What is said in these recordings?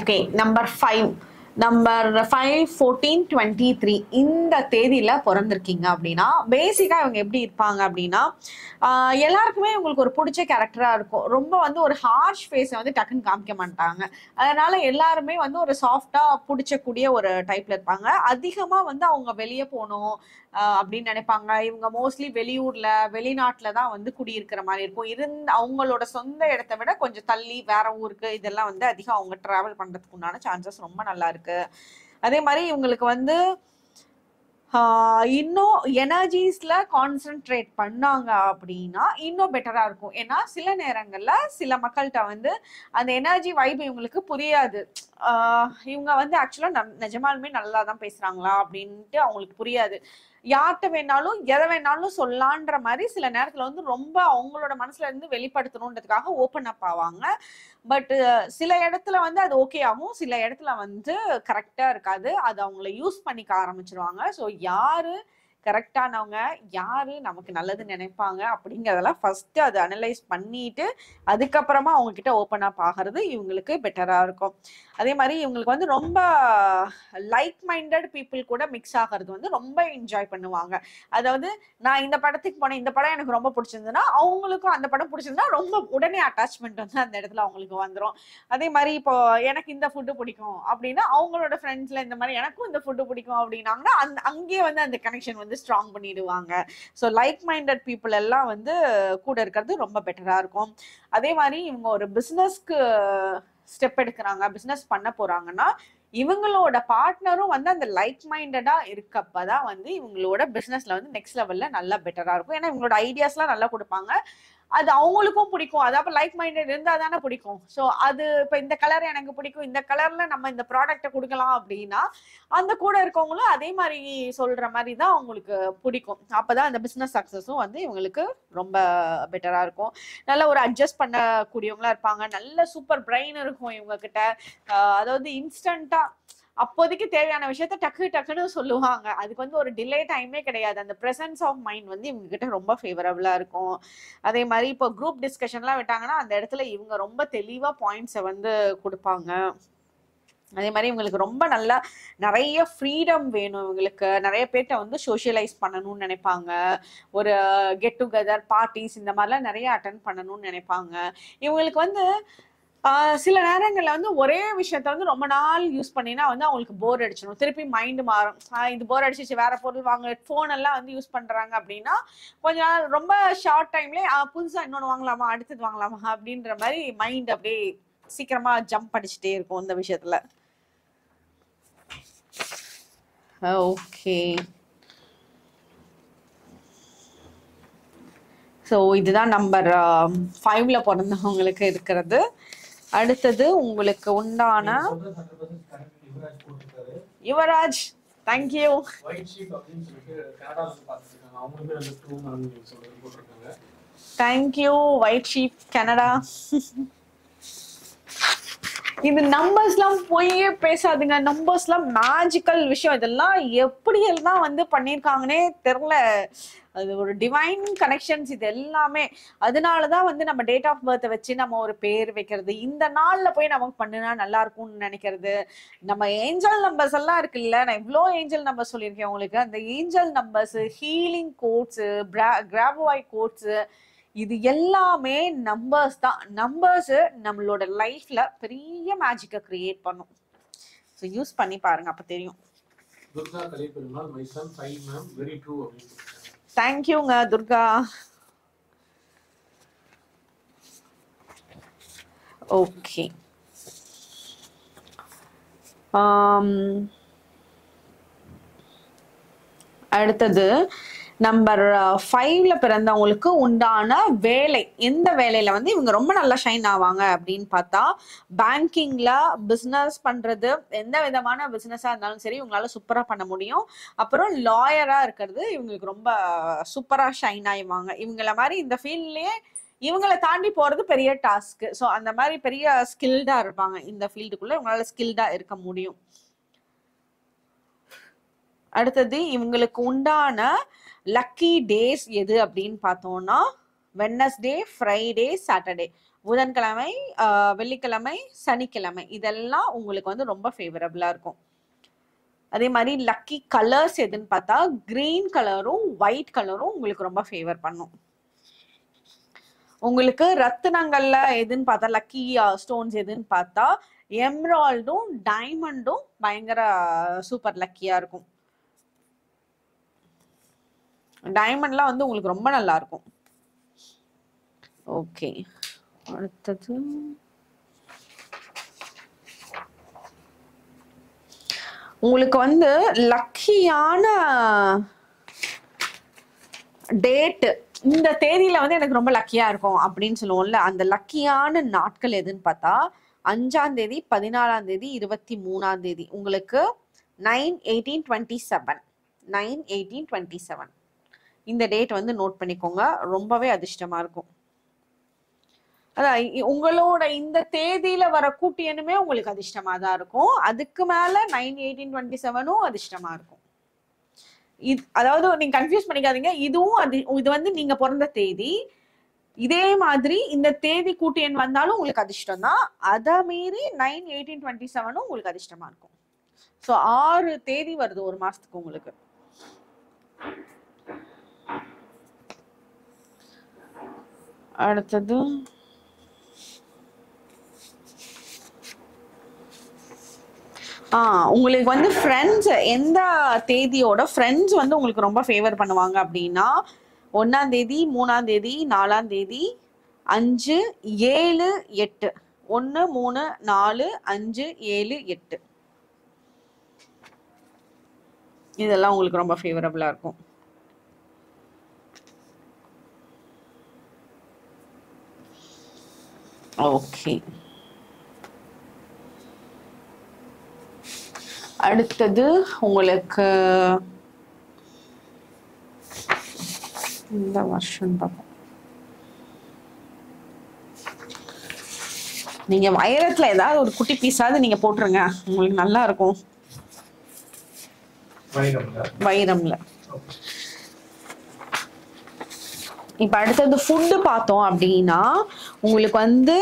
Okay number five number five fourteen twenty three இந்த தேதியில் பிறந்திருக்கீங்க அப்படின்னா பேசிக்காக இவங்க எப்படி இருப்பாங்க அப்படின்னா எல்லாருக்குமே இவங்களுக்கு ஒரு பிடிச்ச கேரக்டராக இருக்கும். ரொம்ப வந்து ஒரு ஹார்ஷ் ஃபேஸை வந்து டக்குன்னு காமிக்க மாட்டாங்க. அதனால எல்லாருமே வந்து ஒரு சாஃப்டாக பிடிச்சக்கூடிய ஒரு டைப்பில் இருப்பாங்க. அதிகமாக வந்து அவங்க வெளியே போகணும் அப்படின்னு நினைப்பாங்க. இவங்க மோஸ்ட்லி வெளியூர்ல வெளிநாட்டில் தான் வந்து குடியிருக்கிற மாதிரி இருக்கும். இருந்த அவங்களோட சொந்த இடத்த விட கொஞ்சம் தள்ளி வேற ஊருக்கு இதெல்லாம் வந்து அதிகம் அவங்க டிராவல் பண்ணுறதுக்கு உண்டான சான்சஸ் ரொம்ப நல்லா இருக்கு. அதே மாதிரி இவங்களுக்கு வந்து ஆஹ் இன்னும் எனர்ஜிஸ்ல கான்சென்ட்ரேட் பண்ணாங்க அப்படின்னா இன்னும் பெட்டரா இருக்கும். ஏன்னா சில நேரங்கள்ல சில மக்கள்கிட்ட வந்து அந்த எனர்ஜி வைப் இவங்களுக்கு புரியாது. ஆஹ் இவங்க வந்து ஆக்சுவலா நிஜமாலுமே நல்லா தான் பேசுறாங்களா அப்படின்ட்டு அவங்களுக்கு புரியாது. யார்கிட்ட வேணாலும் எதை வேணாலும் சொல்லலான்ற மாதிரி சில நேரத்துல வந்து ரொம்ப அவங்களோட மனசுல இருந்து வெளிப்படுத்தணுன்றதுக்காக ஓப்பன் அப் ஆவாங்க. பட் சில இடத்துல வந்து அது ஓகே ஆகும். சில இடத்துல வந்து கரெக்டா இருக்காது. அது அவங்கள யூஸ் பண்ணிக்க ஆரம்பிச்சிருவாங்க. ஸோ யாரு கரெக்டானவங்க யாரு நமக்கு நல்லது நினைப்பாங்க அப்படிங்கிறதெல்லாம் ஃபர்ஸ்ட் அதை அனலைஸ் பண்ணிட்டு அதுக்கப்புறமா அவங்க கிட்ட ஓப்பன் அப் ஆகிறது இவங்களுக்கு பெட்டரா இருக்கும். அதே மாதிரி இவங்களுக்கு வந்து ரொம்ப லைக் மைண்டட் பீப்புள் கூட மிக்ஸ் ஆகிறது வந்து ரொம்ப என்ஜாய் பண்ணுவாங்க. அதாவது நான் இந்த படத்துக்கு போனேன் இந்த படம் எனக்கு ரொம்ப பிடிச்சிருந்ததுன்னா அவங்களுக்கும் அந்த படம் பிடிச்சிருந்தா ரொம்ப உடனே அட்டாச்மெண்ட் வந்து அந்த இடத்துல அவங்களுக்கு வந்துடும் அதே மாதிரி இப்போ எனக்கு இந்த ஃபுட்டு பிடிக்கும் அப்படின்னா அவங்களோட ஃப்ரெண்ட்ஸ்ல இந்த மாதிரி எனக்கும் இந்த ஃபுட்டு பிடிக்கும் அப்படின்னாங்கன்னா அந்த அங்கேயே வந்து அந்த கனெக்ஷன் வந்து ஸ்ட்ராங் பண்ணிடுவாங்க. ஸோ லைக் மைண்டட் பீப்புள் எல்லாம் வந்து கூட இருக்கிறது ரொம்ப பெட்டராக இருக்கும். அதே மாதிரி இவங்க ஒரு பிஸ்னஸ்க்கு ஸ்டெப் எடுக்கிறாங்க பிஸ்னஸ் பண்ண போறாங்கன்னா இவங்களோட பார்ட்னரும் வந்து அந்த லைக் மைண்டடா இருக்கப்பதான் வந்து இவங்களோட பிஸ்னஸில் வந்து நெக்ஸ்ட் லெவல்ல நல்லா பெட்டரா இருக்கும். ஏன்னா இவங்களோட ஐடியாஸ்லாம் நல்லா கொடுப்பாங்க. அது அவங்களுக்கும் பிடிக்கும். அதாவது லைக் மைண்டட் இருந்தா தானே பிடிக்கும். ஸோ அது இப்போ இந்த கலர் எனக்கு பிடிக்கும். இந்த கலர்ல நம்ம இந்த ப்ராடக்ட்டை கொடுக்கலாம் அப்படின்னா அந்த கூட இருக்கவங்களும் அதே மாதிரி சொல்ற மாதிரி தான் அவங்களுக்கு பிடிக்கும். அப்பதான் அந்த பிசினஸ் சக்சஸும் வந்து இவங்களுக்கு ரொம்ப பெட்டரா இருக்கும். நல்ல ஒரு அட்ஜஸ்ட் பண்ணக்கூடியவங்களா இருப்பாங்க. நல்ல சூப்பர் பிரெயின் இருக்கும் இவங்க கிட்ட அதாவது இன்ஸ்டண்ட்டாக அப்போதைக்கு தேவையான விஷயத்த டக்கு டக்குன்னு சொல்லுவாங்க. அதுக்கு வந்து ஒரு டிலே டைமே கிடையாது. அந்த ப்ரெசன்ஸ் ஆஃப் மைண்ட் வந்து இவங்க கிட்ட ரொம்ப ஃபேவரபுளா இருக்கும். அதே மாதிரி இப்போ குரூப் டிஸ்கஷன்லாம் விட்டாங்கன்னா அந்த இடத்துல இவங்க ரொம்ப தெளிவா பாயிண்ட்ஸை வந்து கொடுப்பாங்க. அதே மாதிரி இவங்களுக்கு ரொம்ப நல்லா நிறைய ஃப்ரீடம் வேணும் இவங்களுக்கு. நிறைய பேர்ட்ட வந்து சோஷியலைஸ் பண்ணணும்னு நினைப்பாங்க. ஒரு கெட் டுகெதர் பார்ட்டிஸ் இந்த மாதிரிலாம் நிறைய அட்டன் பண்ணணும்னு நினைப்பாங்க. இவங்களுக்கு வந்து சில நேரங்களில் வந்து ஒரே விஷயத்த வந்து ரொம்ப நாள் யூஸ் பண்ணினா வந்து அவங்களுக்கு போர் அடிச்சிடும் திருப்பி மைண்டு மாறும். ஆஹ் இது போர் அடிச்சிச்சு வேற பொருள் வாங்க ஃபோன் எல்லாம் வந்து யூஸ் பண்றாங்க அப்படின்னா கொஞ்ச நாள் ரொம்ப ஷார்ட் டைம்ல புதுசா இன்னொன்னு வாங்கலாமா அடுத்தது வாங்கலாமா அப்படின்ற மாதிரி மைண்ட் அப்படியே சீக்கிரமா ஜம்ப் அடிச்சுட்டே இருக்கும் இந்த விஷயத்துல. ஓகே ஸோ இதுதான் நம்பர் ஃபைவ்ல பிறந்தவங்களுக்கு இருக்கிறது. அடுத்தது உங்களுக்கு உண்டான சொல்றது 100% correct. Yuvraj thank you. Thank you white sheep Canada இது நம்பர்ஸ்லாம் பொய்யே பேசாதுங்க. நம்பர்ஸ்லாம் மேஜிக்கல் விஷயம். இதெல்லாம் எப்படி எல்லாம் வந்து பண்ணியிருக்காங்கன்னே தெரில அது ஒரு டிவைன் கனெக்ஷன்ஸ் இது எல்லாமே. அதனாலதான் வந்து நம்ம டேட் ஆஃப் பர்த்தை வச்சு நம்ம ஒரு பேர் வைக்கிறது. இந்த நாள்ல போய் நமக்கு பண்ணினா நல்லா இருக்கும்னு நினைக்கிறது. நம்ம ஏஞ்சல் நம்பர்ஸ் எல்லாம் இருக்குல்ல நான் இவ்வளோ ஏஞ்சல் நம்பர் சொல்லியிருக்கேன் உங்களுக்கு. அந்த angel numbers healing codes Grabovoi codes இது எல்லாமே நம்பர்ஸ் தான். நம்பர்ஸ் நம்மளோட லைஃப்ல பெரிய மேஜிக்கை கிரியேட் பண்ணும். ஸோ யூஸ் பண்ணி பாருங்க அப்ப தெரியும். Durga Kalaiperumal my son five ma'am very true அப்படின்னு தேங்க்யூங்க துர்கா ஓகே அடுத்தது நம்பர் ஃபைவ்ல uh, பிறந்தவங்களுக்கு உண்டான வேலை. எந்த வேலையில வந்து இவங்க ரொம்ப நல்லா ஷைன் ஆவாங்க அப்படின்னு பார்த்தா பேங்கிங்ல பிஸ்னஸ் பண்றது எந்த விதமான பிஸ்னஸா இருந்தாலும் சரி இவங்களால சூப்பரா பண்ண முடியும். அப்புறம் லாயரா இருக்கிறது இவங்களுக்கு ரொம்ப சூப்பரா ஷைன் ஆயிவாங்க இவங்கள மாதிரி இந்த ஃபீல்ட்லயே இவங்களை தாண்டி போறது பெரிய டாஸ்க் ஸோ அந்த மாதிரி பெரிய ஸ்கில்டா இருப்பாங்க. இந்த ஃபீல்டுக்குள்ள இவங்களால ஸ்கில்டா இருக்க முடியும். அடுத்தது இவங்களுக்கு உண்டான லக்கி டேஸ் எது அப்படின்னு பார்த்தோம்னா வெட்னஸ்டே ஃப்ரைடே சாட்டர்டே புதன்கிழமை வெள்ளிக்கிழமை சனிக்கிழமை. இதெல்லாம் உங்களுக்கு வந்து ரொம்ப ஃபேவரபிளா இருக்கும். அதே மாதிரி லக்கி கலர்ஸ் எதுன்னு பார்த்தா கிரீன் கலரும் ஒயிட் கலரும் உங்களுக்கு ரொம்ப ஃபேவர் பண்ணும். உங்களுக்கு ரத்தினங்கள்ல எதுன்னு பார்த்தா லக்கி ஸ்டோன்ஸ் எதுன்னு பார்த்தா எம்ராய்டும் டைமண்டும் பயங்கர சூப்பர் லக்கியா இருக்கும். டைமண்ட்லாம் வந்து உங்களுக்கு ரொம்ப நல்லா இருக்கும் ஓகே அடுத்தது. உங்களுக்கு வந்து லக்கியான டேட்டு இந்த தேதியில வந்து எனக்கு ரொம்ப லக்கியா இருக்கும் அப்படின்னு சொல்லுவோம்ல அந்த லக்கியான நாட்கள் எதுன்னு பார்த்தா அஞ்சாம் தேதி பதினாலாம் தேதி இருபத்தி மூணாம் தேதி. உங்களுக்கு nine eighteen twenty seven nine eighteen twenty seven இந்த டேட் வந்து நோட் பண்ணிக்கோங்க. ரொம்பவே அதிர்ஷ்டமா இருக்கும். அதான் உங்களோட இந்த தேதியில வர கூட்டியனுமே உங்களுக்கு அதிர்ஷ்டமா தான் இருக்கும். அதுக்கு மேல நைன் எயிட்டீன் டுவெண்ட்டி செவனும் அதிர்ஷ்டமா இருக்கும். இது அதாவது நீங்க கன்ஃபியூஸ் பண்ணிக்காதீங்க. இதுவும் அது இது வந்து நீங்க பிறந்த தேதி. இதே மாதிரி இந்த தேதி கூட்டு எண் வந்தாலும் உங்களுக்கு அதிர்ஷ்டம் தான். அதை மீறி நைன் எயிட்டீன் டுவெண்ட்டி செவனும் உங்களுக்கு அதிர்ஷ்டமா இருக்கும். ஸோ ஆறு தேதி வருது ஒரு மாசத்துக்கு உங்களுக்கு. அடுத்தது ஆ உங்களுக்கு வந்து ஃப்ரெண்ட்ஸ் எந்த தேதியோட ஃப்ரெண்ட்ஸ் வந்து உங்களுக்கு ரொம்ப ஃபேவர் பண்ணுவாங்க அப்படின்னா ஒன்றாம் தேதி மூணாம் தேதி நாலாம் தேதி அஞ்சு ஏழு எட்டு. ஒன்று மூணு நாலு அஞ்சு ஏழு எட்டு. இதெல்லாம் உங்களுக்கு ரொம்ப ஃபேவரபுளாக இருக்கும். ஓகே அடுத்தது உங்களுக்கு இந்த வருஷம் பார்ப்போம். நீங்க வைரத்துல ஏதாவது ஒரு குட்டி பீஸாவது நீங்க போட்டுருங்க. உங்களுக்கு நல்லா இருக்கும். வைரம்ல. வைரம்ல. இப்ப அடுத்தது ஃபுட்டு பார்த்தோம் அப்படின்னா உங்களுக்கு வந்து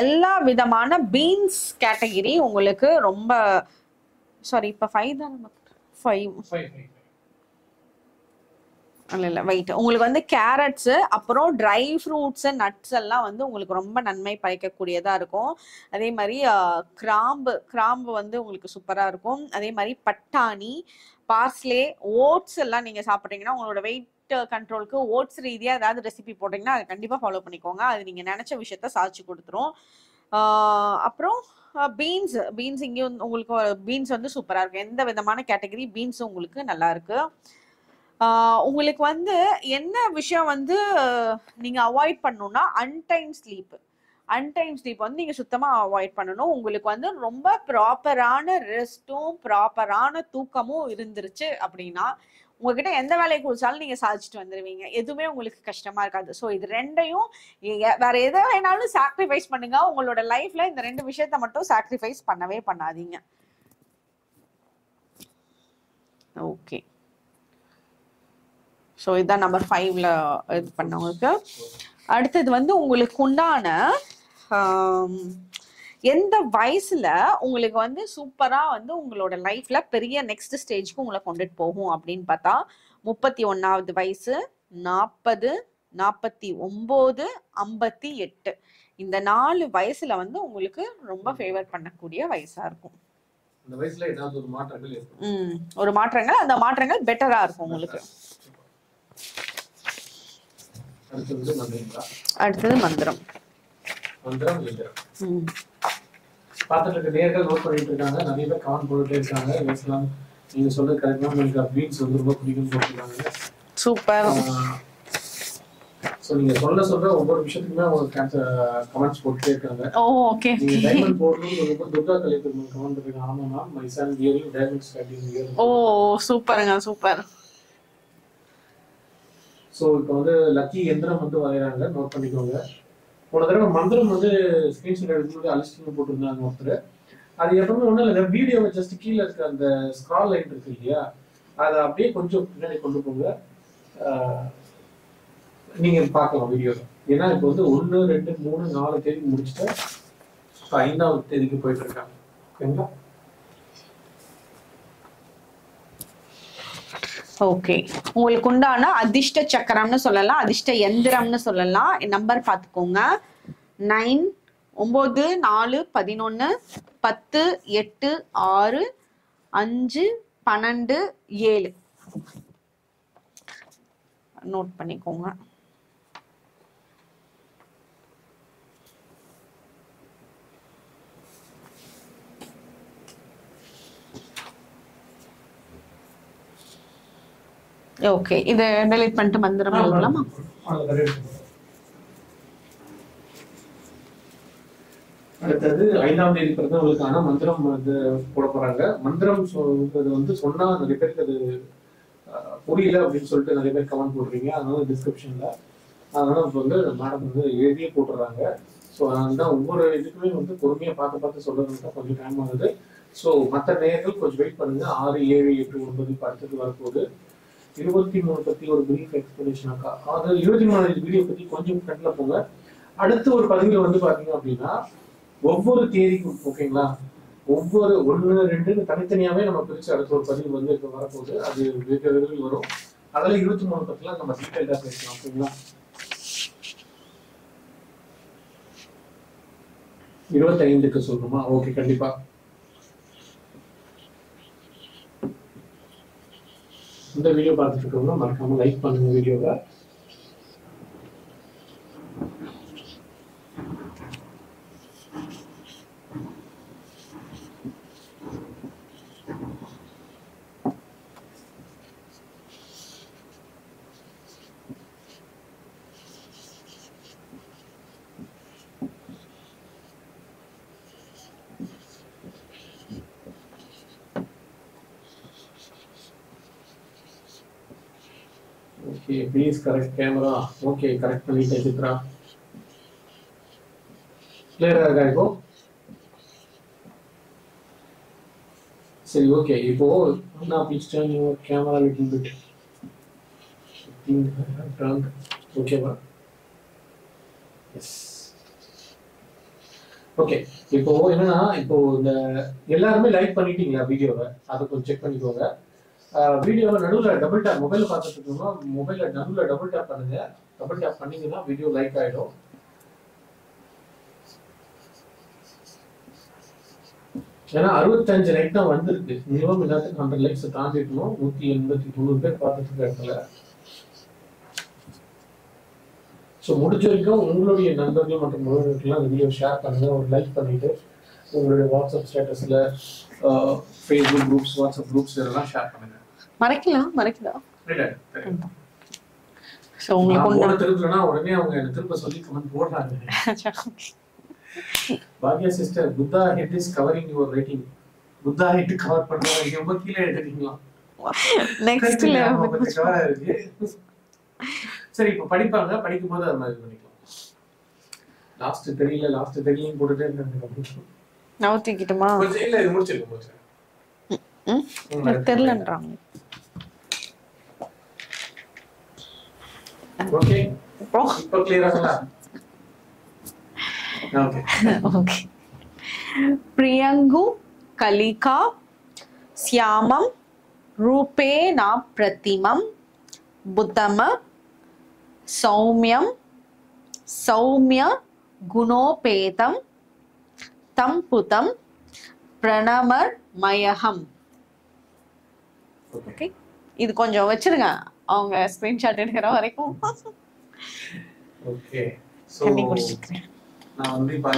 எல்லா விதமான பீன்ஸ் கேட்டகிரி உங்களுக்கு ரொம்ப சாரி இப்ப ஃபைவ் தான்? ஃபைவ் ஃபைவ் இல்லை இல்லை. வெயிட் உங்களுக்கு வந்து கேரட்ஸு அப்புறம் ட்ரை ஃப்ரூட்ஸு நட்ஸ் எல்லாம் வந்து உங்களுக்கு ரொம்ப நன்மை பயக்கக்கூடியதாக இருக்கும். அதே மாதிரி கிராம்பு கிராம்பு வந்து உங்களுக்கு சூப்பராக இருக்கும். அதே மாதிரி பட்டாணி பார்ஸ்லே ஓட்ஸ் எல்லாம் நீங்கள் சாப்பிட்றீங்கன்னா உங்களோட வெயிட் கண்ட்ரோலுக்கு ஓட்ஸ் ரீதியாக ஏதாவது ரெசிபி போட்டீங்கன்னா அதை கண்டிப்பாக ஃபாலோ பண்ணிக்கோங்க. அது நீங்கள் நினச்ச விஷயத்த சாதிச்சு கொடுத்துரும். அப்புறம் பீன்ஸ் பீன்ஸ் இங்கேயும் உங்களுக்கு பீன்ஸ் வந்து சூப்பராக இருக்கும். எந்த விதமான கேட்டகரி பீன்ஸும் உங்களுக்கு நல்லா இருக்குது உங்களுக்கு வந்து என்ன விஷயம் வந்து நீங்க அவாய்ட் பண்ணணும்னா அன்டைம் ஸ்லீப் அன்டைம் ஸ்லீப் வந்து நீங்க சுத்தமா அவாய்ட் பண்ணணும். உங்களுக்கு வந்து ரொம்ப ப்ராப்பரான ரெஸ்ட்டும் ப்ராப்பரான தூக்கமும் இருந்துருச்சு அப்படின்னா உங்ககிட்ட எந்த வேலையை கொடுத்தாலும் நீங்க சாதிச்சுட்டு வந்துருவீங்க. எதுவுமே உங்களுக்கு கஷ்டமா இருக்காது. ஸோ இது ரெண்டையும் வேற எதை வேணாலும் சாக்ரிஃபைஸ் பண்ணுங்க. உங்களோட லைஃப்ல இந்த ரெண்டு விஷயத்த மட்டும் சாக்ரிஃபைஸ் பண்ணவே பண்ணாதீங்க. ஓகே ஸோ இதுதான் நம்பர் ஃபைவ்ல இது பண்ணவங்களுக்கு. அடுத்தது வந்து உங்களுக்கு உண்டான எந்த வயசுல உங்களுக்கு வந்து சூப்பரா வந்து உங்களோட லைஃப்ல பெரிய நெக்ஸ்ட் ஸ்டேஜ்க்கு உங்களை கொண்டுட்டு போகும் அப்படின்னு பார்த்தா முப்பத்தி ஒன்னாவது வயசு நாற்பது நாற்பத்தி ஒன்பது ஐம்பத்தி எட்டு. இந்த நாலு வயசுல வந்து உங்களுக்கு ரொம்ப ஃபேவர் பண்ணக்கூடிய வயசா இருக்கும். ஒரு மாற்றங்கள் ஏற்படும். ம் ஒரு மாற்றங்கள் அந்த மாற்றங்கள் பெட்டரா இருக்கும் உங்களுக்கு. அடுத்தது மந்திரம். மந்திரம் பார்த்துட்டு இருக்க நேர்கள் நோட் பண்ணிட்டு இருக்காங்க. நிறைய பேர் கமெண்ட் போட்டுட்டே இருக்காங்க. பேசலாம் நீங்க சொல்றது கரெக்ட் எனக்கு பீன்ஸ் வந்து ரொம்ப பிடிக்கும்னு போட்டுருக்காங்க சூப்பர். ஸோ நீங்க சொல்ல சொல்ல ஒவ்வொரு விஷயத்துக்குமே அவங்க கமெண்ட்ஸ் போட்டுட்டே இருக்காங்க. ஓ ஓகே நீங்க டைமண்ட் போடணும்னு சொல்லும்போது துர்கா கலைப்பெருமாள் கமெண்ட் பண்ணிருக்காங்க ஆமா ma'am my son diamond starting year oh சூப்பருங்க சூப்பர். ஸோ இப்போ வந்து லக்கி எந்திரம் வந்து வரைகிறாங்க நோட் பண்ணிக்கோங்க. போன தடவை மந்திரம் வந்து ஸ்கிரீன்ஷாட் எடுக்கும்போது அலிஸ்டிங் போட்டிருந்தாங்க ஒருத்தர். அது எப்பவுமே ஒன்றும் இல்லை. வீடியோவை ஜஸ்ட் கீழே இருக்க அந்த ஸ்க்ரால் லைன் இருக்கு இல்லையா? அதை அப்படியே கொஞ்சம் பின்னாடி கொண்டு போங்க. நீங்கள் நீங்க பார்க்கலாம் வீடியோ ஏன்னா இப்போ வந்து ஒன்று ரெண்டு மூணு நாலு தேதி முடிச்சுட்டு இப்போ ஐந்தாவது தேதிக்கு போயிட்டு இருக்காங்க. ஓகேங்களா ஓகே உங்களுக்கு உண்டான அதிர்ஷ்ட சக்கரம்னு சொல்லலாம் அதிர்ஷ்ட எந்திரம்னு சொல்லலாம். நம்பர் பார்த்துக்கோங்க. நைன் ஒம்பது நாலு பதினொன்று பத்து எட்டு ஆறு அஞ்சு பன்னெண்டு ஏழு. நோட் பண்ணிக்கோங்க. ஓகே இது டெலிட் பண்ணிட்டு மந்திரம் எழுதலாமா? அடுத்தது ஐந்தாம் தேதி பிறந்தவங்களுக்கான மந்திரம் வந்து போட போறாங்க. மந்திரம் சொல்றது வந்து சொன்னா நிறைய பேருக்கு அது புரியல அப்படின்னு சொல்லிட்டு நிறைய பேர் கமெண்ட் போடுறீங்க அதனால டிஸ்கிரிப்ஷன்ல அதனால இப்போ வந்து மேடம் வந்து எழுதியே போட்டுறாங்க. ஸோ அதனால ஒவ்வொரு இதுக்குமே வந்து பொறுமையா பார்த்து பார்த்து சொல்றதுக்கு கொஞ்சம் டைம் ஆகுது. ஸோ மற்ற நேயர்கள் கொஞ்சம் வெயிட் பண்ணுங்க. ஆறு ஏழு எட்டு ஒன்பது அடுத்தது வரப்போகுது. இருபத்தி மூணு பத்தி ஒரு பிரீஃப் எக்ஸ்பிளேஷன் அதாவது இருபத்தி மூணாவது வீடியோ பத்தி கொஞ்சம் ஃப்ரெண்ட்ல போங்க. அடுத்து ஒரு பதிவில் வந்து பாத்தீங்க அப்படின்னா ஒவ்வொரு தேதிக்கும் ஓகேங்களா ஒவ்வொரு ஒன்று ரெண்டுன்னு தனித்தனியாவே நம்ம பிரிச்சு அடுத்த ஒரு பதிவு வந்து இப்போ வரப்போகுது. அது வெகு விரைவில் வரும். அதில் இருபத்தி மூணு பத்திலாம் நம்ம டீட்டெயிலாக பேசலாம் ஓகேங்களா இருபத்தி ஐந்துக்கு சொல்லணுமா? ஓகே கண்டிப்பா. இந்த வீடியோ பார்த்துட்டு இருக்கவங்க மறக்காம லைக் பண்ணுங்க வீடியோவை okay please correct camera okay correct பண்ணிட்டேன் சித்ரா. கிளியரா இருக்கா இப்போ? சரி ஓகே இப்போ நான் please turn your camera little bit turn ஓகேவா எஸ் ஓகே இப்போ என்னன்னா இப்போ இந்த எல்லாருமே லைக் பண்ணிட்டீங்களா வீடியோவை அதை கொஞ்சம் செக் பண்ணிக்கோங்க. வீடியோவை நடுவில் டபுள் டேப் மொபைல் பார்த்துட்டு இருக்கோம்னா மொபைலில் நடுவில் டபுள் டேப் பண்ணுங்க. டபுள் டேப் பண்ணீங்கன்னா வீடியோ லைக் ஆகிடும் ஏன்னா அறுபத்தஞ்சு லைக் தான் வந்திருக்கு. மினிமம் எல்லாத்துக்கும் ஹண்ட்ரட் லைக்ஸ் தாண்டி நூற்றி எண்பத்தி தொண்ணூறு பேர் பார்த்துட்டு இருக்க இடத்துல. ஸோ முடிஞ்ச வரைக்கும் உங்களுடைய நண்பர்கள் மற்றும் உறவினர்கள்லாம் வீடியோ ஷேர் பண்ணுங்க. ஒரு லைக் பண்ணிவிட்டு உங்களுடைய வாட்ஸ்அப் ஸ்டேட்டஸில் ஃபேஸ்புக் குரூப்ஸ் வாட்ஸ்அப் குரூப்ஸ் இதெல்லாம் ஷேர் பண்ணுங்கள் மறைக்கலாம் தெரியும். ஸோ உங்களுக்கு உடனே அவங்க திருப்ப சொல்லி கமெண்ட் போடுறாங்க. Bhagya sister Buddha head is covering your rating Buddha head cover பண்ணுவாங்க ரொம்ப கீழே எடுத்துட்டீங்களா? நெக்ஸ்ட் கவரா இருக்கு. சரி இப்போ படிப்பாங்க படிக்கும் போது அது மாதிரி பண்ணிக்கலாம். லாஸ்ட் தெரியல லாஸ்ட் தெரியலன்னு போட்டுட்டே இருக்காங்க. நவுத்திக்கிட்டுமா இல்ல இது முடிச்சிருக்கேன் முடிச்சிருக்கேன் ம்? ம், எனக்கு தெரியலன்றாங்க. ஓகே இப்போ கிளியராங்களா ஓகே பிரியங்கு கலிகா சியாமம் ரூபேணா பிரதிமம் புத்தம சௌமியம் சௌமிய குணோபேதம் தம்புதம் பிரணமர் மயகம் ஓகே இது கொஞ்சம் வச்சிருங்க. அவங்க ஸ்கிரீன்ஷாட் எடுக்கிற வரைக்கும். ஓகே குடிச்சிருக்கிறேன் நான் வந்து இப்போ